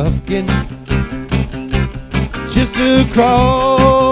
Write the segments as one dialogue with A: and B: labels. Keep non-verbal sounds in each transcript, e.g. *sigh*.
A: Just just across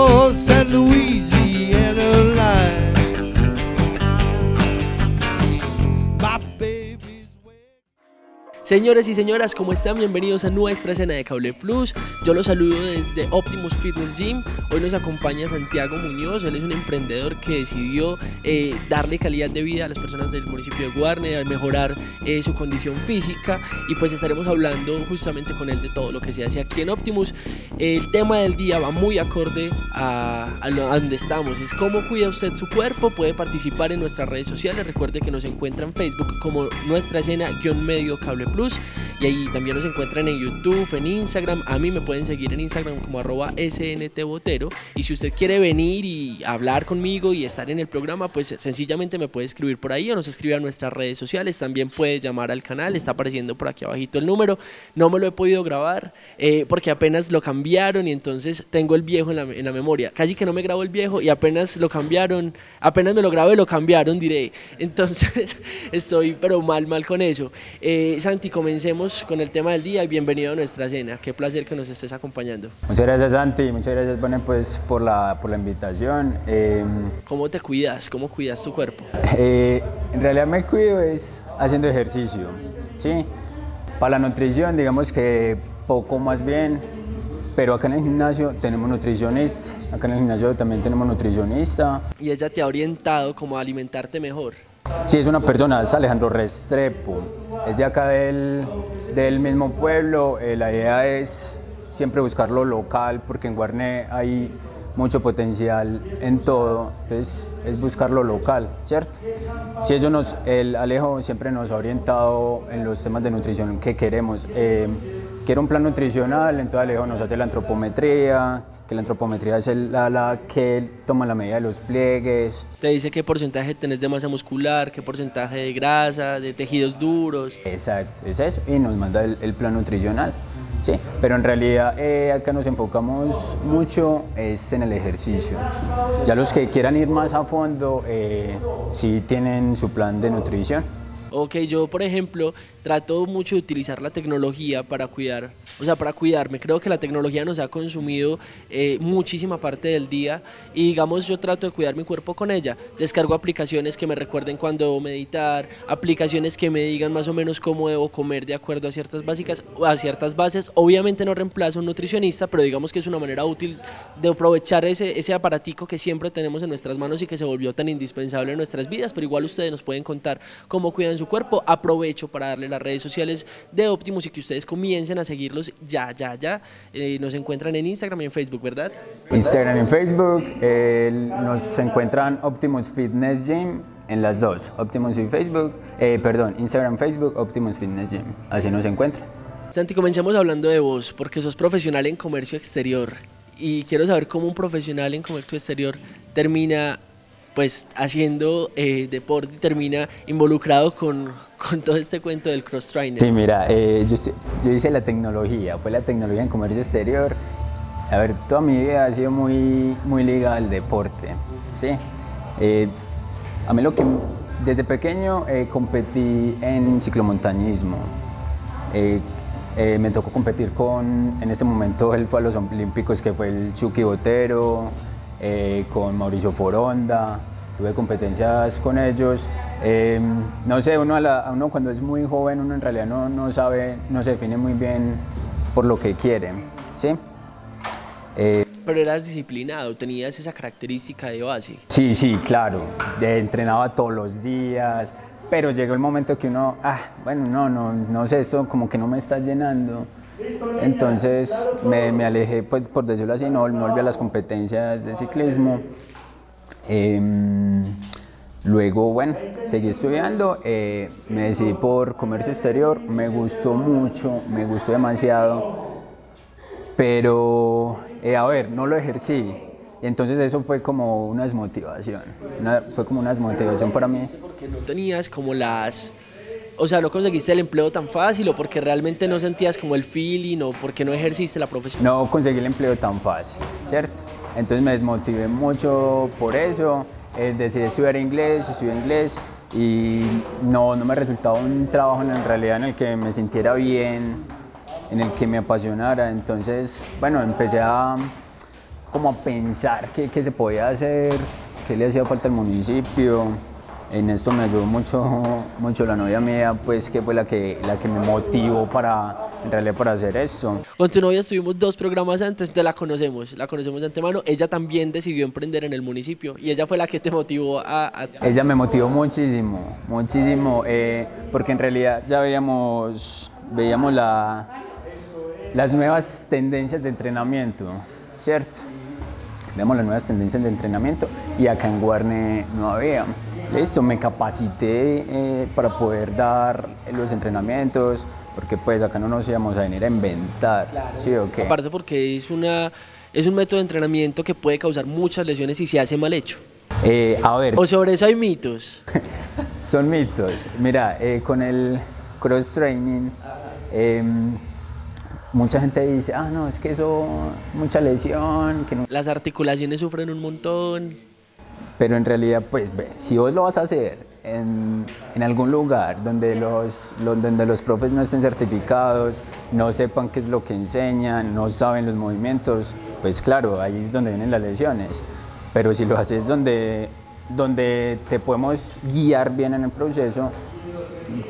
B: Señores y señoras, ¿cómo están? Bienvenidos a nuestra escena de Cable Plus. Yo los saludo desde Optimus Fitness Gym. Hoy nos acompaña Santiago Muñoz. Él es un emprendedor que decidió eh, darle calidad de vida a las personas del municipio de Guarne, mejorar eh, su condición física. Y pues estaremos hablando justamente con él de todo lo que se hace aquí en Optimus. El tema del día va muy acorde a, donde estamos. Es cómo cuida usted su cuerpo. Puede participar en nuestras redes sociales. Recuerde que nos encuentra en Facebook como nuestra escena-medio Cable Plus. Y ahí también nos encuentran en YouTube, en Instagram. A mí me pueden seguir en Instagram como arroba sntbotero. Y si usted quiere venir y hablar conmigo y estar en el programa, pues sencillamente me puede escribir por ahí o nos escribe a nuestras redes sociales. También puede llamar al canal, está apareciendo por aquí abajito el número. No me lo he podido grabar eh, porque apenas lo cambiaron y entonces tengo el viejo en la, memoria. Casi que no me grabo el viejo y apenas lo cambiaron, apenas me lo grabo y lo cambiaron, diré. *laughs* Entonces estoy pero mal, mal con eso. Eh, Santi, comencemos con el tema del día y bienvenido a nuestra cena. Qué placer que nos estés acompañando.
C: Muchas gracias Santi, muchas gracias Bonnie pues por la, por la invitación. Eh,
B: ¿Cómo te cuidas? ¿Cómo cuidas tu cuerpo? *laughs*
C: eh, en realidad me cuido es haciendo ejercicio, ¿sí? Para la nutrición digamos que poco más bien, pero acá en el gimnasio tenemos nutricionista, acá en el gimnasio también tenemos nutricionista.
B: Y ella te ha orientado como a alimentarte mejor.
C: Sí, es una persona, es Alejandro Restrepo, es de acá del, del mismo pueblo. eh, la idea es siempre buscar lo local, porque en Guarné hay mucho potencial en todo, entonces es buscar lo local, ¿cierto? Sí, eso nos, el Alejo siempre nos ha orientado en los temas de nutrición que queremos. Eh, quiero un plan nutricional, entonces Alejo nos hace la antropometría, que la antropometría es el- la, la que toma la medida de los pliegues,
B: Te dice qué porcentaje tenés de masa muscular, qué porcentaje de grasa, de tejidos duros.
C: Exacto, es eso, y nos manda el, el plan nutricional. Sí, pero en realidad eh, acá nos enfocamos mucho es en el ejercicio. Ya los que quieran ir más a fondo, eh, sí tienen su plan de nutrición.
B: Ok, yo por ejemplo trato mucho de utilizar la tecnología para cuidar, o sea, para cuidarme. Creo que la tecnología nos ha consumido eh, muchísima parte del día y digamos yo trato de cuidar mi cuerpo con ella. Descargo aplicaciones que me recuerden cuando debo meditar, aplicaciones que me digan más o menos cómo debo comer de acuerdo a ciertas básicas, a ciertas bases. Obviamente no reemplazo a un nutricionista, pero digamos que es una manera útil de aprovechar ese, ese aparatico que siempre tenemos en nuestras manos y que se volvió tan indispensable en nuestras vidas, pero igual ustedes nos pueden contar cómo cuidan su cuerpo. Aprovecho para darle las redes sociales de Optimus y que ustedes comiencen a seguirlos ya, ya, ya. Eh, nos encuentran en Instagram y en Facebook, ¿verdad?
C: Instagram y Facebook, eh, nos encuentran Optimus Fitness Gym en las dos, Optimus y Facebook, eh, perdón, Instagram, Facebook, Optimus Fitness Gym, así nos encuentran.
B: Santi, comencemos hablando de vos, porque sos profesional en comercio exterior y quiero saber cómo un profesional en comercio exterior termina pues haciendo eh, deporte y termina involucrado con, con todo este cuento del cross trainer.
C: Sí, mira, eh, yo, yo hice la tecnología, fue la tecnología en comercio exterior. A ver, toda mi vida ha sido muy, muy ligada al deporte, ¿sí? Eh, a mí lo que, desde pequeño eh, competí en ciclomontañismo. Eh, eh, me tocó competir con, en este momento él fue a los Olímpicos, que fue el Chucky Botero, eh, con Mauricio Foronda, tuve competencias con ellos. Eh, no sé, uno, a la- a uno cuando es muy joven, uno en realidad no, no sabe, no se define muy bien por lo que quiere, ¿sí? Eh,
B: Pero eras disciplinado, tenías esa característica de base.
C: Sí, sí, claro. De- entrenaba todos los días, pero llegó el momento que uno, ah, bueno, no, no, no sé, esto como que no me está llenando. Entonces me, me alejé, pues, por decirlo así, no, no volví a las competencias de ciclismo. Em, luego, bueno, seguí estudiando, eh, me decidí por comercio exterior, me gustó mucho, me gustó demasiado pero eh, a ver, no lo ejercí. Entonces eso fue como una desmotivación, fue como una desmotivación para mí.
B: No tenías como las... O sea, no conseguiste el empleo tan fácil o porque realmente no sentías como el feeling o porque no ejerciste la profesión.
C: No conseguí el empleo tan fácil, ¿cierto? Entonces me desmotivé mucho por eso, eh, decidí estudiar inglés, estudié inglés y no, no me resultaba un trabajo en realidad en el que me sintiera bien, en el que me apasionara. Entonces, bueno, empecé a como a pensar qué, qué se podía hacer, qué le hacía falta al municipio. En esto me ayudó mucho, *laughs* mucho la novia mía, pues que fue la que, la que me motivó para, en realidad para hacer esto.
B: Con tu novia estuvimos dos programas antes, entonces la conocemos, la conocemos de antemano. Ella también decidió emprender en el municipio y ella fue la que te motivó a... a-
C: Ella me motivó muchísimo, muchísimo, eh, porque en realidad ya veíamos, veíamos la, las nuevas tendencias de entrenamiento, ¿cierto? Veíamos las nuevas tendencias de entrenamiento y acá en Guarne no había. Listo, me capacité eh, para poder dar los entrenamientos, porque pues acá no nos íbamos a venir a inventar, ¿sí o qué?
B: Aparte porque es, una, es un método de entrenamiento que puede causar muchas lesiones si se hace mal hecho.
C: Eh, a ver,
B: O sobre eso hay mitos. *laughs*
C: Son mitos. Mira, eh, con el cross training, em, mucha gente dice, ah, no, es que eso, mucha lesión, que no-".
B: Las articulaciones sufren un montón.
C: Pero en realidad, pues, ve, si vos lo vas a hacer en, en algún lugar donde los, lo- donde los profes no estén certificados, no sepan qué es lo que enseñan, no saben los movimientos, pues claro, ahí es donde vienen las lesiones. Pero si lo haces donde, donde te podemos guiar bien en el proceso,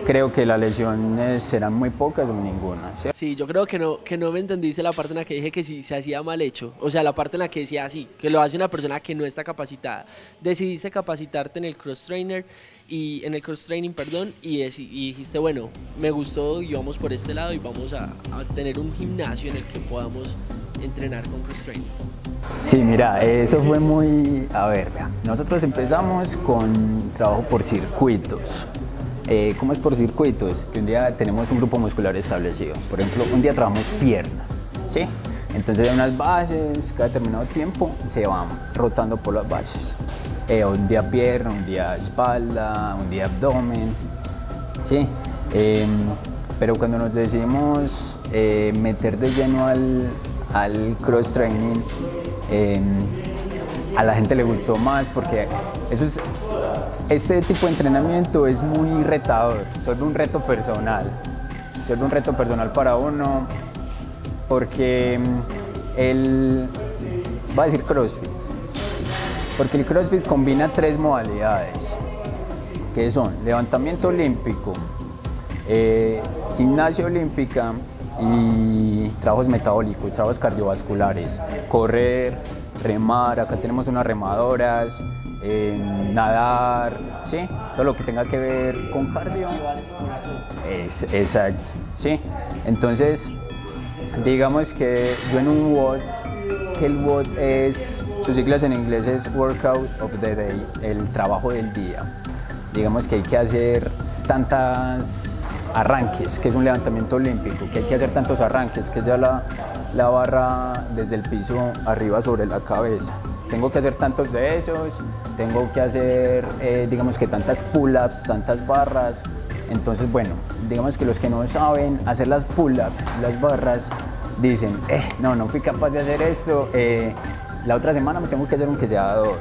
C: creo que las lesiones serán muy pocas o ninguna. ¿sí?
B: Sí, yo creo que no, que no me entendiste la parte en la que dije que si se hacía mal hecho. O sea, la parte en la que decía así, que lo hace una persona que no está capacitada. Decidiste capacitarte en el cross trainer y en el cross training, perdón, y, dijiste, bueno, me gustó y vamos por este lado y vamos a, a tener un gimnasio en el que podamos entrenar con cross training.
C: Sí, mira, eso fue muy... A ver, vea, nosotros empezamos con trabajo por circuitos. Eh, ¿Cómo es por circuitos? Que un día tenemos un grupo muscular establecido. Por ejemplo, un día trabajamos pierna, ¿sí? Entonces hay unas bases, cada determinado tiempo se van rotando por las bases. Eh, un día pierna, un día espalda, un día abdomen, ¿sí? Em, pero cuando nos decidimos eh, meter de lleno al, al cross training, a la gente le gustó más porque eso es, este tipo de entrenamiento es muy retador, sobre un reto personal, sobre un reto personal para uno, porque em, el, va a decir CrossFit, porque el CrossFit combina tres modalidades, que son levantamiento olímpico, eh, gimnasia olímpica y trabajos metabólicos, trabajos cardiovasculares, correr, remar, acá tenemos unas remadoras, eh, nadar, ¿sí? Todo lo que tenga que ver con cardio. Es, exacto, ¿sí? Entonces, digamos que yo en un WOD, que el WOD es, sus siglas en inglés es Workout of the Day, el trabajo del día. Digamos que hay que hacer tantas arranques, que es un levantamiento olímpico, que hay que hacer tantos arranques, que sea la, la barra desde el piso arriba sobre la cabeza. Tengo que hacer tantos de esos, tengo que hacer, eh, digamos que tantas pull-ups, tantas barras. Entonces, bueno, digamos que los que no saben hacer las pull-ups, las barras, dicen, eh, no, no fui capaz de hacer esto, eh, la otra semana me tengo que hacer un que sea dos.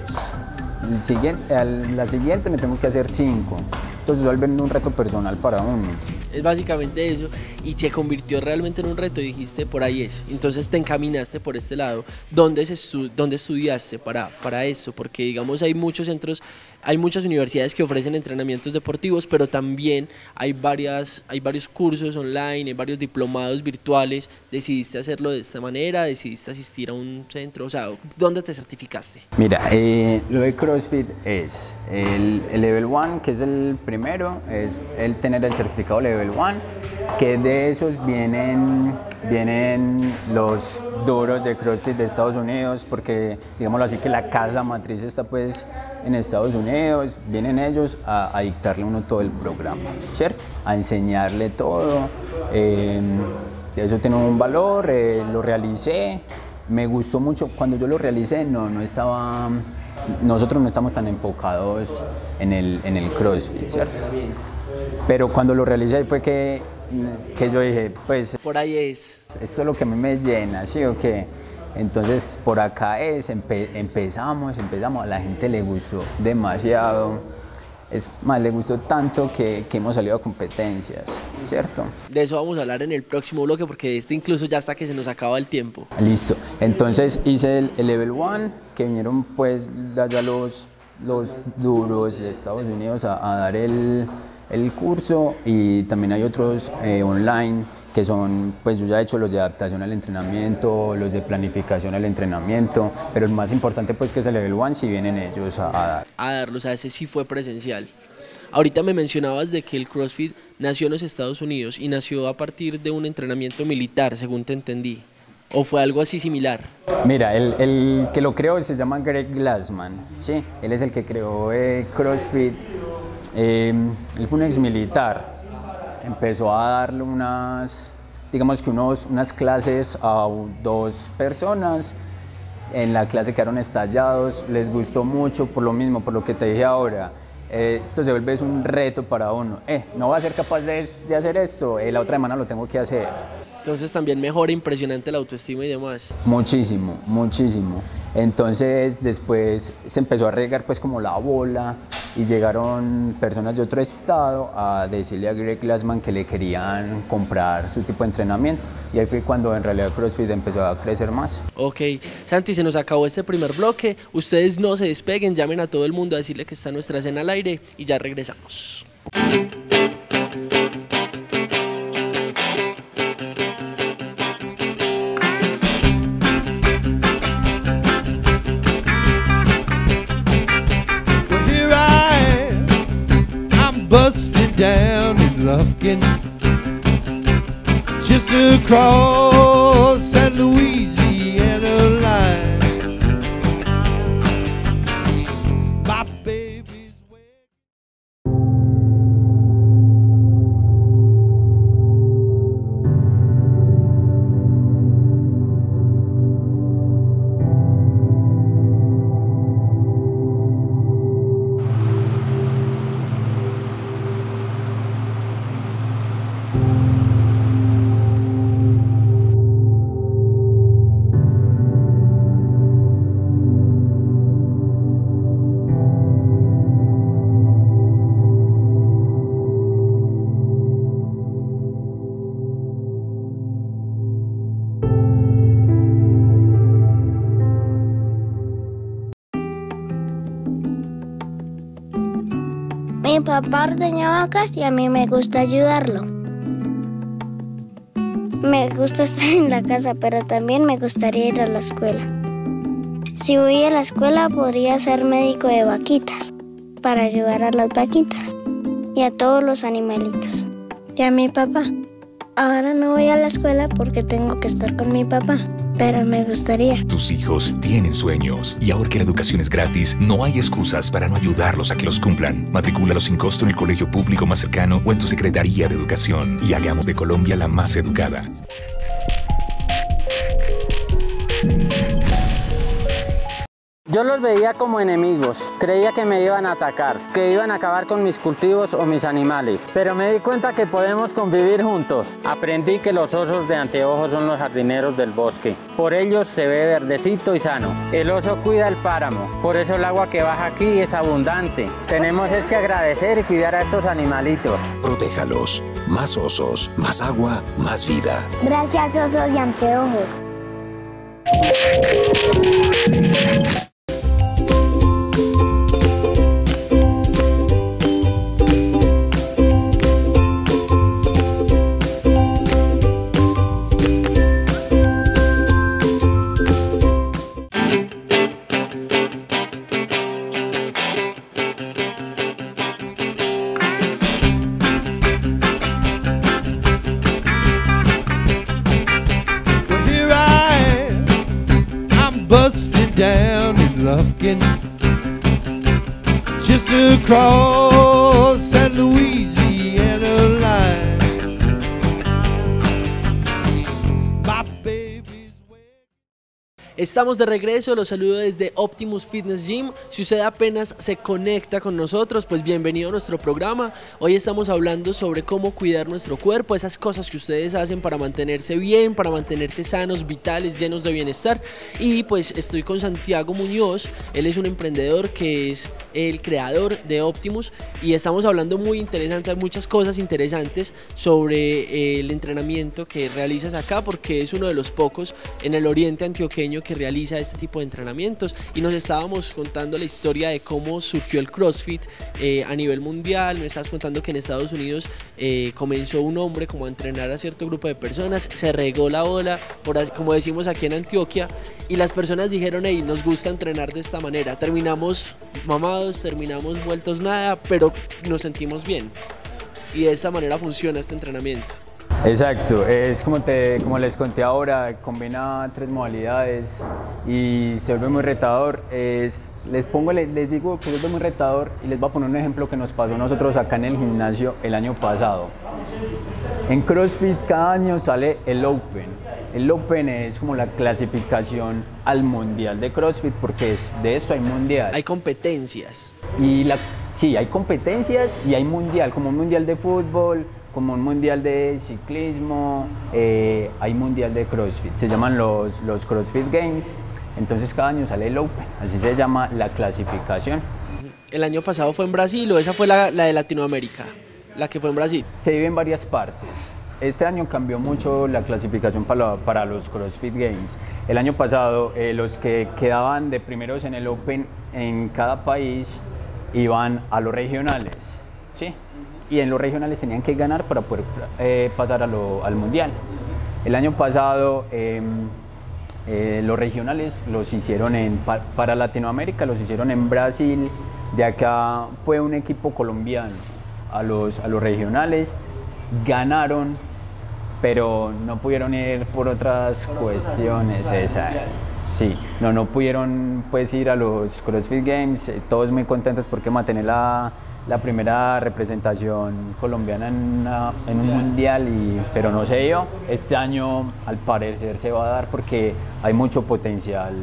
C: El siguiente, la siguiente me tengo que hacer cinco. Entonces vuelven un reto personal para uno.
B: Es básicamente eso y se convirtió realmente en un reto y dijiste por ahí es. Entonces te encaminaste por este lado. ¿Dónde, se estu- dónde estudiaste para, para eso? Porque digamos hay muchos centros, hay muchas universidades que ofrecen entrenamientos deportivos, pero también hay, varias, hay varios cursos online, hay varios diplomados virtuales. ¿Decidiste hacerlo de esta manera? ¿Decidiste asistir a un centro? O sea, ¿dónde te certificaste?
C: Mira, eh, lo de CrossFit es el, el Level 1, que es el primero, es el tener el certificado Level 1, que de esos vienen, vienen los duros de CrossFit de Estados Unidos, porque digámoslo así que la casa matriz está pues en Estados Unidos, vienen ellos a, dictarle uno todo el programa, ¿cierto? A enseñarle todo. eh, eso tiene un valor, eh, lo realicé, me gustó mucho. Cuando yo lo realicé, no, no estaba, nosotros no estamos tan enfocados en el, en el CrossFit, ¿cierto? Pero cuando lo realicé fue que, que yo dije, pues
B: Por ahí es.
C: esto es lo que a mí me llena, ¿sí o qué? Entonces por acá es, empe- empezamos, empezamos, a la gente le gustó demasiado. Es más, le gustó tanto que, que hemos salido a competencias, ¿cierto?
B: De eso vamos a hablar en el próximo bloque porque de este incluso ya hasta que se nos acaba el tiempo.
C: Listo. Entonces hice el, el level 1, que vinieron pues ya los, los duros de Estados Unidos a, a dar el, el curso y también hay otros eh, online que son, pues yo ya he hecho los de adaptación al entrenamiento, los de planificación al entrenamiento, pero el más importante pues que es el level 1 si vienen ellos a, a dar.
B: A darlo, o sea, ese sí fue presencial. Ahorita me mencionabas de que el CrossFit nació en los Estados Unidos y nació a partir de un entrenamiento militar, según te entendí. ¿O fue algo así similar?
C: Mira, el, el que lo creó se llama Greg Glassman, ¿sí? Él es el que creó eh, CrossFit. Eh, él fue un ex militar. Empezó a darle unas, digamos que unos, unas clases a dos personas. En la clase quedaron estallados, les gustó mucho por lo mismo, por lo que te dije ahora. Eh, esto se vuelve un reto para uno. Eh, no va a ser capaz de, de hacer esto, eh, la otra semana lo tengo que hacer.
B: Entonces también mejora impresionante la autoestima y demás.
C: Muchísimo, muchísimo. Entonces después se empezó a regar pues como la bola y llegaron personas de otro estado a decirle a Greg Glassman que le querían comprar su tipo de entrenamiento. Y ahí fue cuando en realidad CrossFit empezó a crecer más.
B: Ok, Santi, se nos acabó este primer bloque. Ustedes no se despeguen, llamen a todo el mundo a decirle que está nuestra cena al aire y ya regresamos.
A: Down in Lufkin. Just across that
D: papá ordeña vacas y a mí me gusta ayudarlo. Me gusta *laughs* estar en la casa, pero también me gustaría ir a la escuela. Si voy a la escuela podría ser médico de vaquitas para ayudar a las vaquitas y a todos los animalitos. Y a mi papá. Ahora no voy a la escuela porque tengo que estar con mi papá, pero me gustaría.
E: Tus hijos tienen sueños y ahora que la educación es gratis, no hay excusas para no ayudarlos a que los cumplan. Matricúlalos sin costo en el colegio público más cercano o en tu Secretaría de Educación y hagamos de Colombia la más educada.
F: Yo los veía como enemigos, creía que me iban a atacar, que iban a acabar con mis cultivos o mis animales, pero me di cuenta que podemos convivir juntos. Aprendí que los osos de anteojos son los jardineros del bosque, por ellos se ve verdecito y sano. El oso cuida el páramo, por eso el agua que baja aquí es abundante. Tenemos es que agradecer y cuidar a estos animalitos.
G: Protéjalos. Más osos, más agua, más vida.
D: Gracias, osos y anteojos.
B: Estamos de regreso, los saludo desde Optimus Fitness Gym. Si usted apenas se conecta con nosotros, pues bienvenido a nuestro programa. Hoy estamos hablando sobre cómo cuidar nuestro cuerpo, esas cosas que ustedes hacen para mantenerse bien, para mantenerse sanos, vitales, llenos de bienestar. Y pues estoy con Santiago Muñoz, él es un emprendedor que es el creador de Optimus y estamos hablando muy interesante, muchas cosas interesantes sobre eh, el entrenamiento que realizas acá porque es uno de los pocos en el oriente antioqueño que realiza este tipo de entrenamientos y nos estábamos contando la historia de cómo surgió el CrossFit eh, a nivel mundial, me estás contando que en Estados Unidos eh, comenzó un hombre como a entrenar a cierto grupo de personas, se regó la ola, por, como decimos aquí en Antioquia, y las personas dijeron, hey, nos gusta entrenar de esta manera, terminamos mamados, terminamos vueltos nada, pero nos sentimos bien. Y de esta manera funciona este entrenamiento.
C: Exacto, es como, te, como les conté ahora, combina tres modalidades y se vuelve muy retador. Es, les, pongo, les, les digo que se vuelve muy retador y les voy a poner un ejemplo que nos pasó a nosotros acá en el gimnasio el año pasado. En CrossFit cada año sale el Open. El Open es como la clasificación al mundial de CrossFit porque es, de eso hay mundial.
B: Hay competencias.
C: Y la, sí, hay competencias y hay mundial, como un mundial de fútbol, como un mundial de ciclismo, eh, hay mundial de CrossFit, se llaman los, los CrossFit Games, entonces cada año sale el Open, así se llama la clasificación.
B: El año pasado fue en Brasil o esa fue la, la de Latinoamérica, la que fue en Brasil.
C: Se vive en varias partes. Este año cambió mucho la clasificación para, para los CrossFit Games. El año pasado eh, los que quedaban de primeros en el Open en cada país iban a los regionales. ¿sí? Y en los regionales tenían que ganar para poder eh, pasar al mundial. El año pasado eh, eh, los regionales los hicieron en, para Latinoamérica, los hicieron en Brasil, de acá fue un equipo colombiano a los, a los regionales, ganaron, pero no pudieron ir por otras cuestiones. Sí, no, no pudieron pues ir a los CrossFit Games, todos muy contentos porque mantener la la primera representación colombiana en, un mundial, y, pero no sé yo, este año al parecer se va a dar porque hay mucho potencial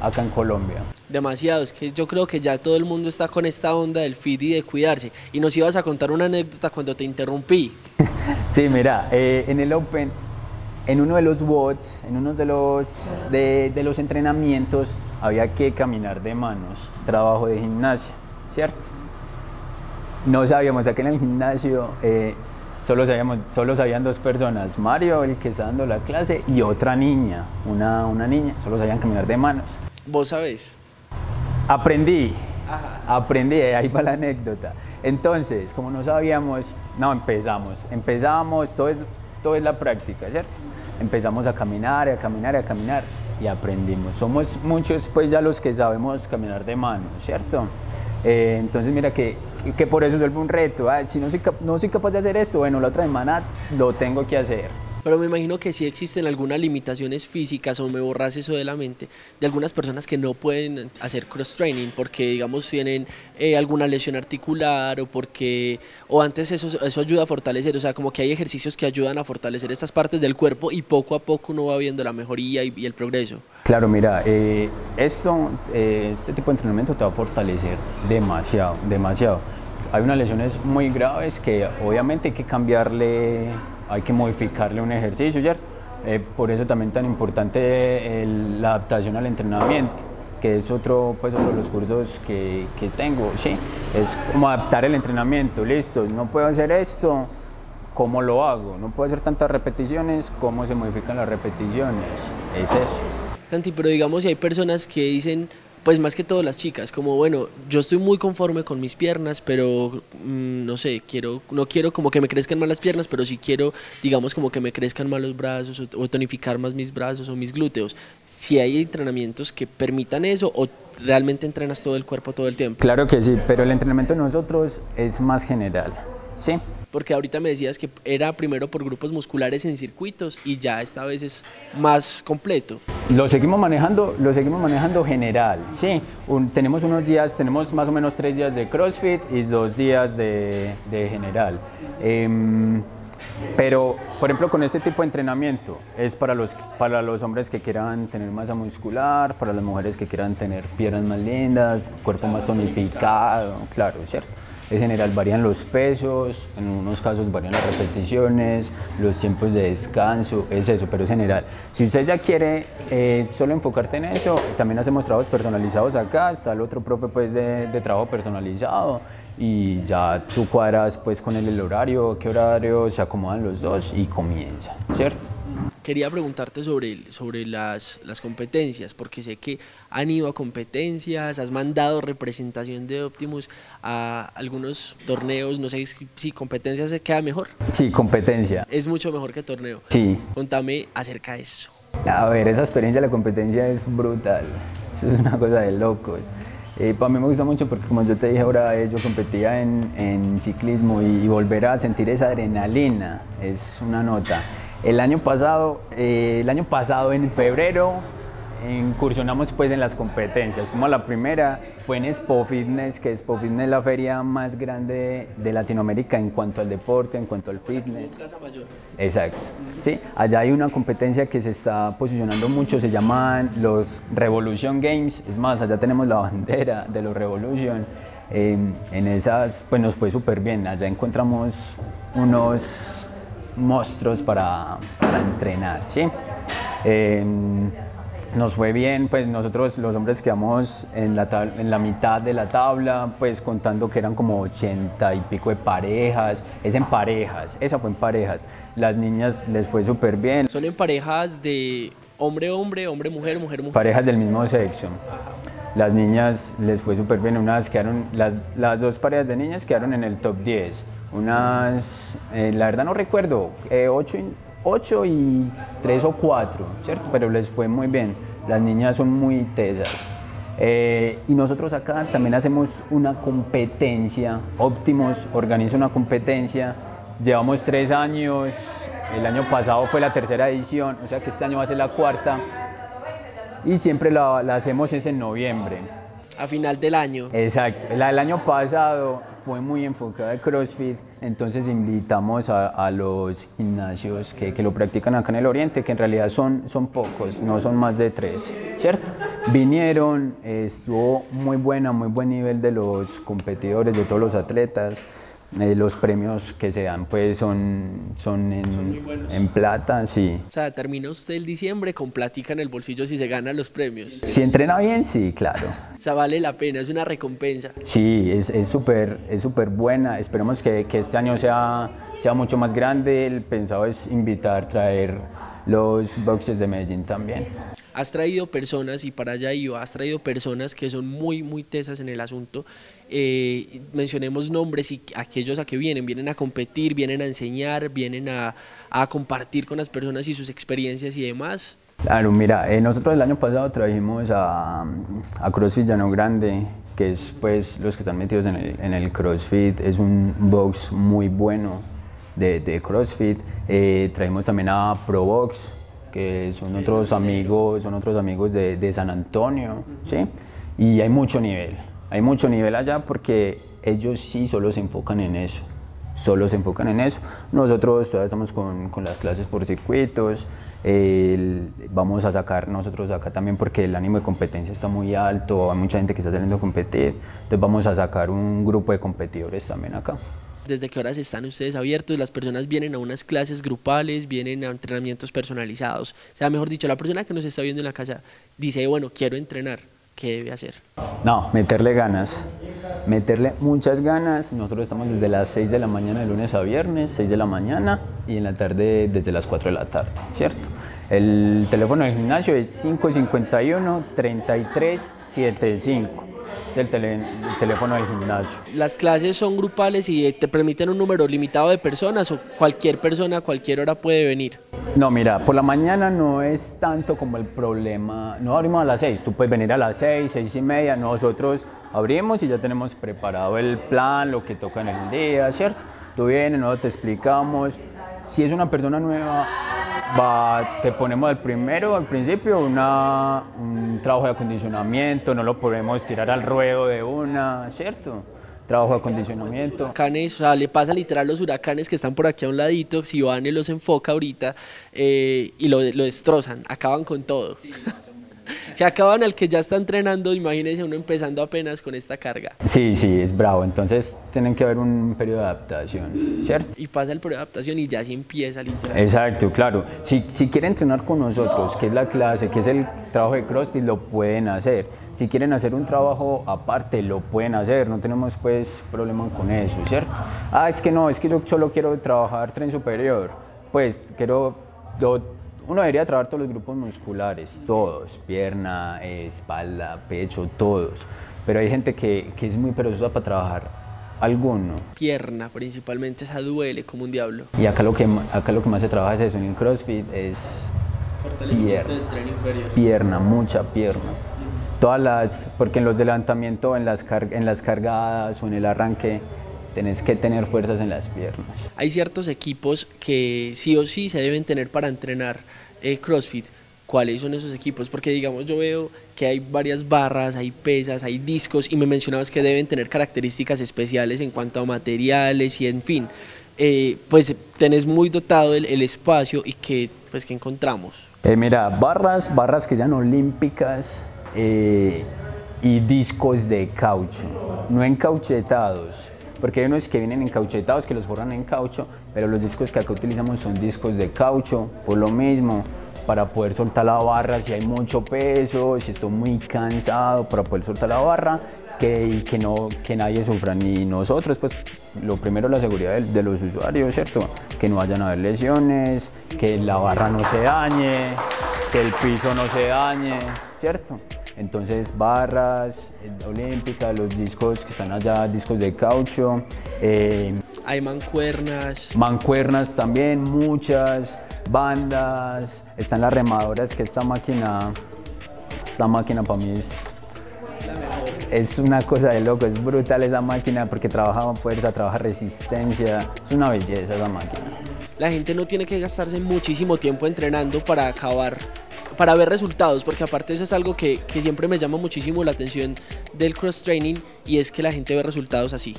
C: acá en Colombia.
B: Demasiado, es que yo creo que ya todo el mundo está con esta onda del feed y de cuidarse. Y nos ibas a contar una anécdota cuando te interrumpí. *laughs*
C: sí, mira, eh, en el Open, en uno de los bots, en uno de los, de, de los entrenamientos, había que caminar de manos, trabajo de gimnasia, ¿cierto? no sabíamos, aquí en el gimnasio eh, solo, sabíamos, solo sabían dos personas, Mario, el que está dando la clase, y otra niña, una, una niña, solo sabían caminar de manos.
B: ¿Vos sabés?
C: Aprendí, aprendí, ahí va la anécdota. Entonces, como no sabíamos, no, empezamos, empezamos, todo es, todo es la práctica, ¿cierto? Empezamos a caminar, a caminar, a caminar y aprendimos. Somos muchos pues ya los que sabemos caminar de manos, ¿cierto? Eh, entonces mira que, que, por eso vuelve un reto. si no soy, no soy capaz de hacer esto, bueno, la otra semana lo tengo que hacer.
B: Pero me imagino que sí existen algunas limitaciones físicas o me borras eso de la mente de algunas personas que no pueden hacer cross training porque digamos tienen eh, alguna lesión articular o porque o antes eso, eso ayuda a fortalecer, o sea como que hay ejercicios que ayudan a fortalecer estas partes del cuerpo y poco a poco uno va viendo la mejoría y, el progreso.
C: Claro, mira, eh, esto, eh, este tipo de entrenamiento te va a fortalecer demasiado, demasiado. Hay unas lesiones muy graves que obviamente hay que cambiarle hay que modificarle un ejercicio, ¿cierto? Eh, por eso también tan importante la adaptación al entrenamiento, que es otro, pues, de los cursos que, que, tengo, ¿sí? Es como adaptar el entrenamiento, listo, no puedo hacer esto, ¿cómo lo hago? No puedo hacer tantas repeticiones, ¿cómo se modifican las repeticiones? Es eso.
B: Santi, pero digamos si hay personas que dicen, pues más que todo las chicas, como bueno, yo estoy muy conforme con mis piernas, pero mm, no sé, quiero, no quiero como que me crezcan más las piernas, pero sí quiero, digamos, como que me crezcan más los brazos o, tonificar más mis brazos o mis glúteos. Si hay entrenamientos que permitan eso o realmente entrenas todo el cuerpo todo el tiempo.
C: Claro que sí, pero el entrenamiento de nosotros es más general, ¿sí?
B: Porque ahorita me decías que era primero por grupos musculares en circuitos y ya esta vez es más completo.
C: Lo seguimos manejando, lo seguimos manejando general, sí. tenemos unos días, tenemos más o menos tres días de CrossFit y dos días de, general. Em, Pero, por ejemplo, con este tipo de entrenamiento es para los, para los hombres que quieran tener masa muscular, para las mujeres que quieran tener piernas más lindas, cuerpo más tonificado, claro, ¿cierto? En general varían los pesos, en algunos casos varían las repeticiones, los tiempos de descanso, es eso, pero es general. Si usted ya quiere eh, solo enfocarte en eso, también hacemos trabajos personalizados acá, está el otro profe pues de, de trabajo personalizado y ya tú cuadras pues con él el horario, qué horario se acomodan los dos y comienza, ¿cierto?
B: Quería preguntarte sobre, sobre las, las competencias, porque sé que han ido a competencias, has mandado representación de Optimus a algunos torneos, no sé si, competencia se queda mejor.
C: Sí, competencia.
B: Es mucho mejor que torneo.
C: Sí.
B: Contame acerca de eso.
C: A ver, esa experiencia de la competencia es brutal. Eso es una cosa de locos. Eh, para mí me gusta mucho porque como yo te dije ahora, eh, yo competía en, en ciclismo y, y, volver a sentir esa adrenalina es una nota. El año pasado, eh, el año pasado en febrero incursionamos pues en las competencias. Como la primera fue en Expo Fitness, que Expo Fitness es la feria más grande de Latinoamérica en cuanto al deporte, en cuanto al fitness.
B: Plaza Mayor.
C: Exacto. Sí, allá hay una competencia que se está posicionando mucho, se llaman los Revolution Games. Es más, allá tenemos la *laughs* bandera de los Revolution. Eh, en esas, pues nos fue súper bien. Allá encontramos unos monstruos para, para entrenar, ¿sí? Eh, nos fue bien, pues nosotros los hombres quedamos en la, en la mitad de la tabla, pues contando que eran como 80 y pico de parejas, es en parejas, esa fue en parejas. Las niñas les fue súper bien.
B: Son en parejas de hombre-hombre, hombre-mujer, mujer-mujer.
C: Parejas del mismo sexo. Las niñas les fue súper bien, unas quedaron, las, las dos parejas de niñas quedaron en el top 10. Unas, eh, la verdad no recuerdo, 8 eh, 8 y 3 o 4, ¿cierto? Pero les fue muy bien. Las niñas son muy tesas. Eh, y nosotros acá también hacemos una competencia. Optimus organiza una competencia. Llevamos tres años. El año pasado fue la tercera edición, o sea que este año va a ser la cuarta. Y siempre la, la hacemos es en noviembre.
B: A final del año.
C: Exacto. La del año pasado fue muy enfocada en CrossFit, entonces invitamos a, a los gimnasios que, que, lo practican acá en el Oriente, que en realidad son, son pocos, no son más de tres, ¿cierto? Vinieron, estuvo muy buena, muy buen nivel de los competidores, de todos los atletas. Eh, los premios que se dan pues son, son, en,
B: son
C: en, plata, sí.
B: O sea, termina usted el diciembre con platica en el bolsillo si se ganan los premios.
C: Si entrena bien, sí, claro.
B: O sea, vale la pena, es una recompensa.
C: Sí, es súper es súper buena. Esperemos que, que, este año sea, sea mucho más grande. El pensado es invitar, traer los boxes de Medellín también.
B: Has traído personas, y para allá iba, has traído personas que son muy, muy tesas en el asunto. Eh, mencionemos nombres y aquellos a que vienen, vienen a competir, vienen a enseñar, vienen a, a compartir con las personas y sus experiencias y demás.
C: Claro, mira, eh, nosotros el año pasado trajimos a, a CrossFit Llano Grande, que es pues los que están metidos en el, en el CrossFit, es un box muy bueno de, de CrossFit. Eh, trajimos también a ProBox, que son otros amigos, son otros amigos de, de San Antonio, ¿sí? Y hay mucho nivel, hay mucho nivel allá porque ellos sí solo se enfocan en eso, solo se enfocan en eso. Nosotros todavía estamos con, con las clases por circuitos, vamos a sacar nosotros acá también porque el ánimo de competencia está muy alto, hay mucha gente que está saliendo a competir, entonces vamos a sacar un grupo de competidores también acá.
B: ¿Desde qué horas están ustedes abiertos? Las personas vienen a unas clases grupales, vienen a entrenamientos personalizados. O sea, mejor dicho, la persona que nos está viendo en la casa dice, bueno, quiero entrenar, ¿qué debe hacer?
C: No, meterle ganas, meterle muchas ganas. Nosotros estamos desde las 6 de la mañana de lunes a viernes, 6 de la mañana y en la tarde desde las 4 de la tarde, ¿cierto? El teléfono del gimnasio es 551-3375 es el, tele, el, teléfono del gimnasio.
B: ¿Las clases son grupales y te permiten un número limitado de personas o cualquier persona a cualquier hora puede venir?
C: No, mira, por la mañana no es tanto como el problema. No abrimos a las 6, tú puedes venir a las 6, 6 y media. Nosotros abrimos y ya tenemos preparado el plan, lo que toca en el día, ¿cierto? Tú vienes, nosotros te explicamos. Si es una persona nueva, Va, te ponemos al primero, al principio, una, un trabajo de acondicionamiento, no lo podemos tirar al ruedo de una, ¿cierto? trabajo de acondicionamiento.
B: huracanes, o sea, le pasa literal los huracanes que están por aquí a un ladito, si van y los enfoca ahorita eh, y lo, lo destrozan, acaban con todo. *laughs* Se acaban al que ya está entrenando, imagínense uno empezando apenas con esta carga.
C: Sí, sí, es bravo, entonces tienen que haber un periodo de adaptación, ¿cierto?
B: Y pasa el periodo de adaptación y ya se empieza literal.
C: Exacto, claro. Si, si quieren entrenar con nosotros, que es la clase, que es el trabajo de CrossFit, lo pueden hacer. Si quieren hacer un trabajo aparte, lo pueden hacer. No tenemos pues problema con eso, ¿cierto? Ah, es que no, es que yo solo quiero trabajar tren superior. Pues quiero... uno debería trabajar todos los grupos musculares, todos, pierna, espalda, pecho, todos. Pero hay gente que, que es muy perezosa para trabajar alguno.
B: Pierna principalmente, esa duele como un diablo.
C: Y acá lo que, acá lo que más se trabaja es eso, en el CrossFit es pierna, pierna, mucha pierna. Todas las, porque en los de levantamiento, en las, en las cargadas o en el arranque, tenés que tener fuerzas en las piernas.
B: Hay ciertos equipos que sí o sí se deben tener para entrenar eh, CrossFit. ¿Cuáles son esos equipos? Porque digamos yo veo que hay varias barras, hay pesas, hay discos y me mencionabas que deben tener características especiales en cuanto a materiales y en fin. Eh, pues tenés muy dotado el, el espacio y que pues que encontramos.
C: Eh, mira, barras, barras que sean olímpicas y discos de caucho, no encauchetados, porque hay unos que vienen encauchetados que los forran en caucho, pero los discos que acá utilizamos son discos de caucho, por lo mismo, para poder soltar la barra si hay mucho peso, si estoy muy cansado, para poder soltar la barra, que, que, no, que nadie sufra, ni nosotros, pues lo primero la seguridad de los usuarios, ¿cierto? Que no vayan a haber lesiones, que la barra no se dañe, que el piso no se dañe, ¿cierto? Entonces barras olímpicas, los discos que están allá, discos de caucho, eh,
B: Hay mancuernas,
C: mancuernas también, muchas, bandas, están las remadoras que esta máquina, esta máquina para mí es, es una cosa de loco, es brutal esa máquina porque trabaja fuerza, trabaja resistencia, es una belleza esa máquina.
B: la gente no tiene que gastarse muchísimo tiempo entrenando para acabar, para ver resultados, porque aparte eso es algo que, que siempre me llama muchísimo la atención del cross training y es que la gente ve resultados así.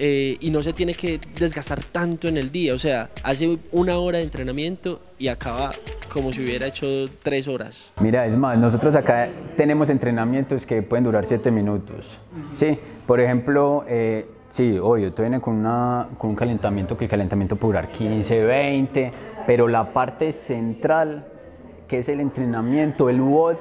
B: Eh, y no se tiene que desgastar tanto en el día, o sea, hace una hora de entrenamiento y acaba como si hubiera hecho tres horas.
C: Mira, es más, nosotros acá tenemos entrenamientos que pueden durar 7 minutos. Sí, por ejemplo, eh, sí, obvio, tú vienes con, una, con un calentamiento que el calentamiento puede durar 15, 20, pero la parte central, que es el entrenamiento, el WOD,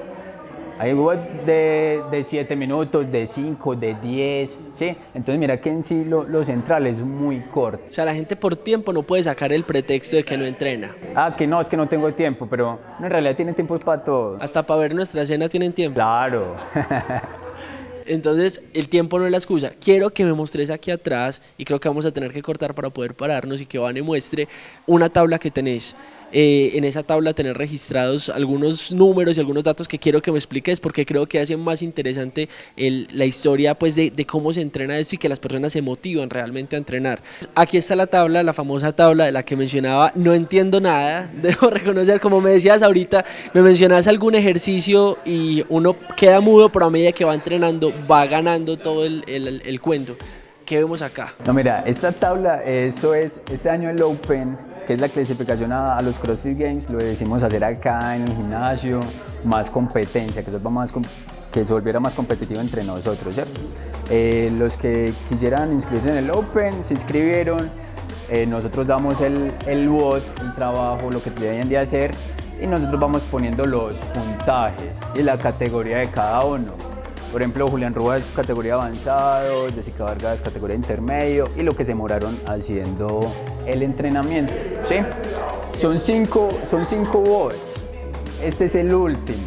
C: hay WODs de, de 7 minutos, de 5, de 10, ¿sí? Entonces mira que en sí lo, lo central es muy corto.
B: O sea, la gente por tiempo no puede sacar el pretexto de que no entrena.
C: Ah, que no, es que no tengo tiempo, pero en realidad tiene tiempo para todo.
B: Hasta para ver nuestra escena tienen tiempo.
C: Claro. *laughs*
B: Entonces, el tiempo no es la excusa. Quiero que me mostres aquí atrás, y creo que vamos a tener que cortar para poder pararnos y que Vane muestre una tabla que tenés. Eh, en esa tabla tener registrados algunos números y algunos datos que quiero que me expliques porque creo que hace más interesante la historia pues de, cómo se entrena esto y que las personas se motivan realmente a entrenar. Aquí está la tabla, la famosa tabla de la que mencionaba, no entiendo nada, *laughs* debo reconocer, como me decías ahorita, me mencionas algún ejercicio y uno queda mudo, pero a medida que va entrenando va ganando todo el, el- el cuento. ¿Qué vemos acá?
C: No, mira, esta tabla, eso es, este año el Open, que es la clasificación a, los CrossFit Games, lo decimos hacer acá en el gimnasio, más competencia, que más, que se volviera más competitivo entre nosotros, ¿cierto? Eh, los que quisieran inscribirse en el Open, se inscribieron, eh, nosotros damos el, el WOD, el trabajo, lo que deben de hacer, y nosotros vamos poniendo los puntajes y la categoría de cada uno. Por ejemplo, Julián Rúa es categoría avanzado, Jessica Vargas es categoría intermedio y lo que se demoraron haciendo el entrenamiento. ¿sí? Son cinco, son cinco bots. Este es el último.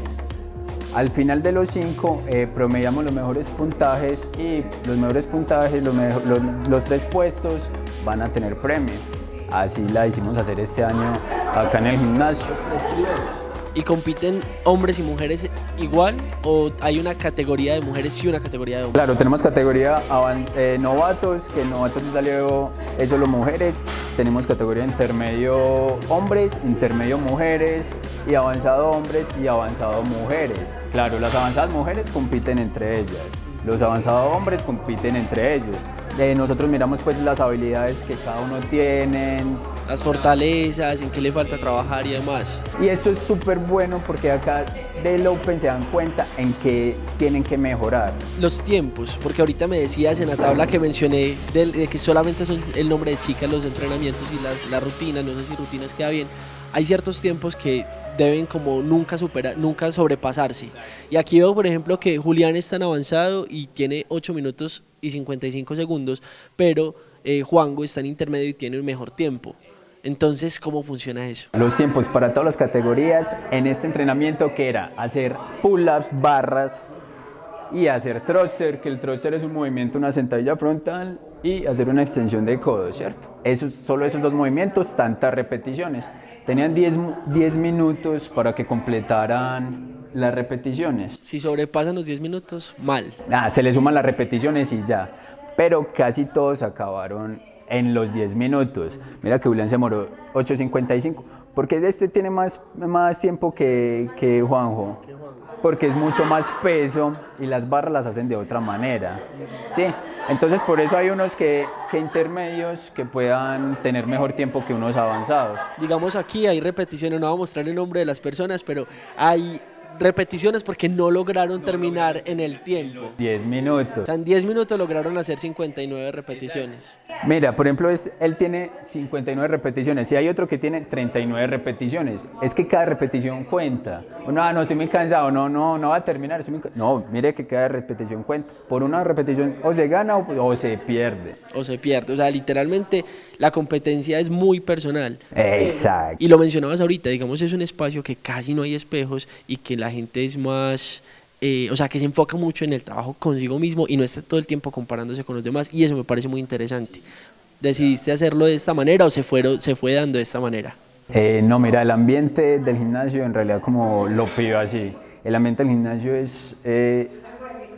C: Al final de los cinco eh, promediamos los mejores puntajes y los mejores puntajes, los, mejo- los- los tres puestos van a tener premio. Así la hicimos hacer este año acá en el gimnasio.
B: ¿Y compiten hombres y mujeres igual o hay una categoría de mujeres y una categoría de hombres?
C: Claro, tenemos categoría eh, novatos, que novatos salió eso los mujeres. Tenemos categoría intermedio hombres, intermedio mujeres y avanzado hombres y avanzado mujeres. Claro, las avanzadas mujeres compiten entre ellas. Los avanzados hombres compiten entre ellos. Eh, nosotros miramos pues las habilidades que cada uno tiene.
B: Las fortalezas, en qué le falta trabajar y demás.
C: Y esto es súper bueno porque acá del Open se dan cuenta en que tienen que mejorar.
B: Los tiempos, porque ahorita me decías en la tabla que mencioné del- de, que solamente son el nombre de chicas los entrenamientos y las, las rutinas, no sé si rutinas queda bien. Hay ciertos tiempos que deben como nunca superar, nunca sobrepasarse. Y aquí veo, por ejemplo, que Julián es tan avanzado y tiene 8 minutos y 55 segundos, pero eh, Juango está en intermedio y tiene un mejor tiempo. Entonces, ¿cómo funciona eso?
C: Los tiempos para todas las categorías en este entrenamiento que era hacer pull-ups, barras y hacer thruster, que el thruster es un movimiento, una sentadilla frontal y hacer una extensión de codo, ¿cierto? Esos, solo esos dos movimientos, tantas repeticiones. Tenían 10, mu- 10 minutos para que completaran las repeticiones.
B: Si sobrepasan los 10 minutos, mal.
C: Nada, se le suman las repeticiones y ya. Pero casi todos acabaron en los 10 minutos. Mira que Julián se demoró 8.55. Porque este tiene más, más tiempo que, que Juanjo. Porque es mucho más peso y las barras las hacen de otra manera. ¿Sí? Entonces por eso hay unos que, que intermedios que puedan tener mejor tiempo que unos avanzados.
B: digamos aquí hay repeticiones, no voy a mostrar el nombre de las personas, pero hay repeticiones porque no lograron terminar en el tiempo.
C: 10 minutos.
B: O sea, en 10 minutos lograron hacer 59 repeticiones.
C: Mira, por ejemplo, es, él tiene 59 repeticiones y hay otro que tiene 39 repeticiones. Es que cada repetición cuenta. Ah, no, estoy muy cansado, no, no, no va a terminar. estoy muy ca-". No, mire que cada repetición cuenta. Por una repetición o se gana o, o se pierde.
B: O se pierde. O sea, literalmente la competencia es muy personal.
C: Exacto.
B: Y lo mencionabas ahorita, digamos, es un espacio que casi no hay espejos y que la gente es más, eh, o sea, que se enfoca mucho en el trabajo consigo mismo y no está todo el tiempo comparándose con los demás y eso me parece muy interesante. ¿Decidiste hacerlo de esta manera o se, fueron, se fue dando de esta manera?
C: Eh, no, mira, el ambiente del gimnasio en realidad como lo pido así. El ambiente del gimnasio es eh,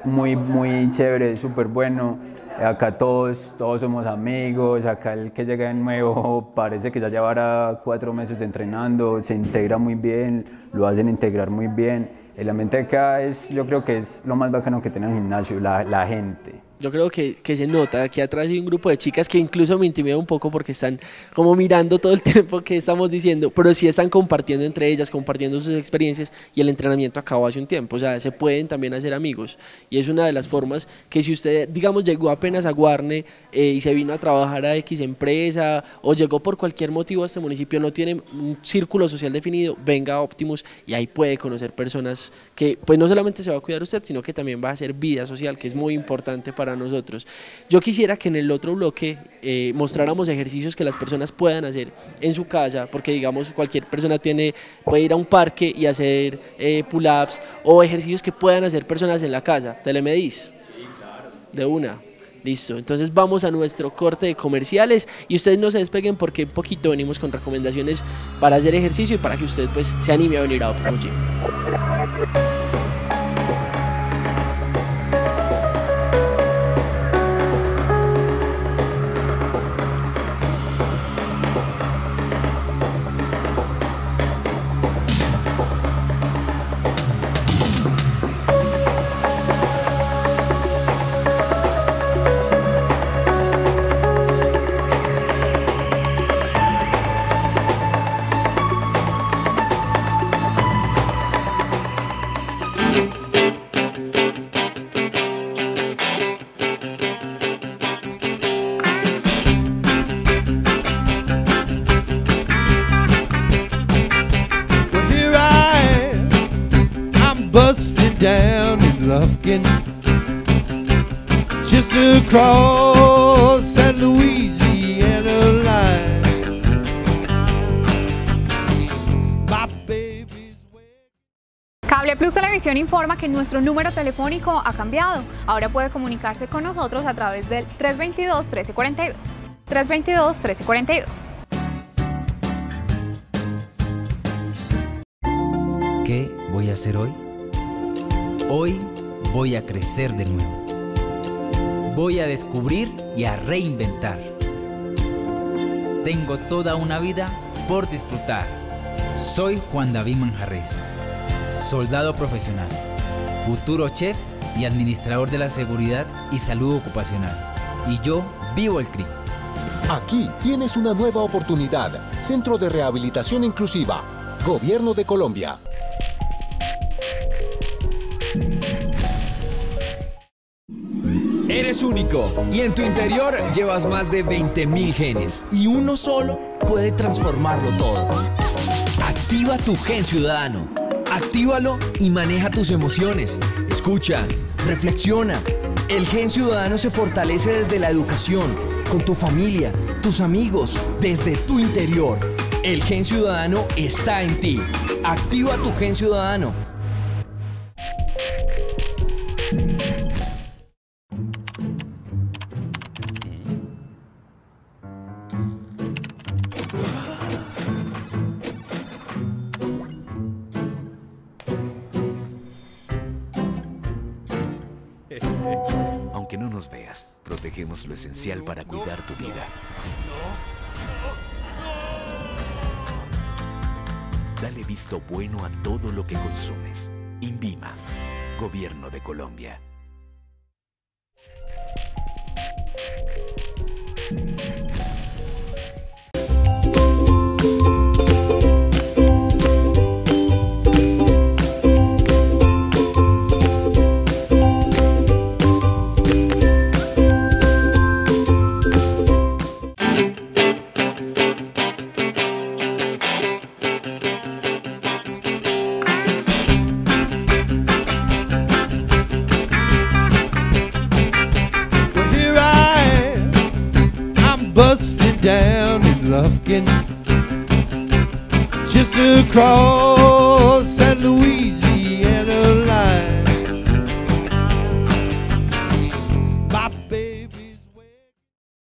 C: muy, muy chévere, súper bueno. Acá todos, todos somos amigos, acá el que llega de nuevo *laughs* parece que ya llevará cuatro meses entrenando, se integra muy bien, lo hacen integrar muy bien. El ambiente acá es, yo creo que es lo más bacano que tiene el gimnasio, la, la gente.
B: Yo creo que, que se nota, aquí atrás hay un grupo de chicas que incluso me intimida un poco porque están como mirando todo el *laughs* tiempo que estamos diciendo, pero sí están compartiendo entre ellas, compartiendo sus experiencias y el entrenamiento acabó hace un tiempo, o sea, se pueden también hacer amigos. Y es una de las formas que si usted, digamos, llegó apenas a Guarne eh, y se vino a trabajar a X empresa o llegó por cualquier motivo a este municipio, no tiene un círculo social definido, venga a Optimus y ahí puede conocer personas que pues no solamente se va a cuidar usted, sino que también va a hacer vida social, que es muy importante para nosotros. Yo quisiera que en el otro bloque eh, mostráramos ejercicios que las personas puedan hacer en su casa, porque digamos cualquier persona tiene puede ir a un parque y hacer eh, pull-ups o ejercicios que puedan hacer personas en la casa. ¿Te le medís? De una. Listo, entonces vamos a nuestro corte de comerciales y ustedes no se despeguen porque un poquito venimos con recomendaciones para hacer ejercicio y para que usted pues se anime a venir a Optimus Gym.
H: Nuestro número telefónico ha cambiado. Ahora puede comunicarse con nosotros a través del 322-1342. 322-1342.
I: ¿Qué voy a hacer hoy? Hoy voy a crecer de nuevo. Voy a descubrir y a reinventar. Tengo toda una vida por disfrutar. Soy Juan David Manjarres, soldado profesional, futuro chef y administrador de la seguridad y salud ocupacional. y yo vivo el CRI.
G: Aquí tienes una nueva oportunidad. Centro de Rehabilitación Inclusiva. Gobierno de Colombia.
J: Eres único y en tu interior llevas más de 20.000 genes y uno solo puede transformarlo todo. Activa tu gen ciudadano. Actívalo y maneja tus emociones. Escucha, reflexiona. El gen ciudadano se fortalece desde la educación, con tu familia, tus amigos, desde tu interior. El gen ciudadano está en ti. Activa tu gen ciudadano.
K: Cuidar tu vida. Dale visto bueno a todo lo que consumes. Invima, Gobierno de Colombia.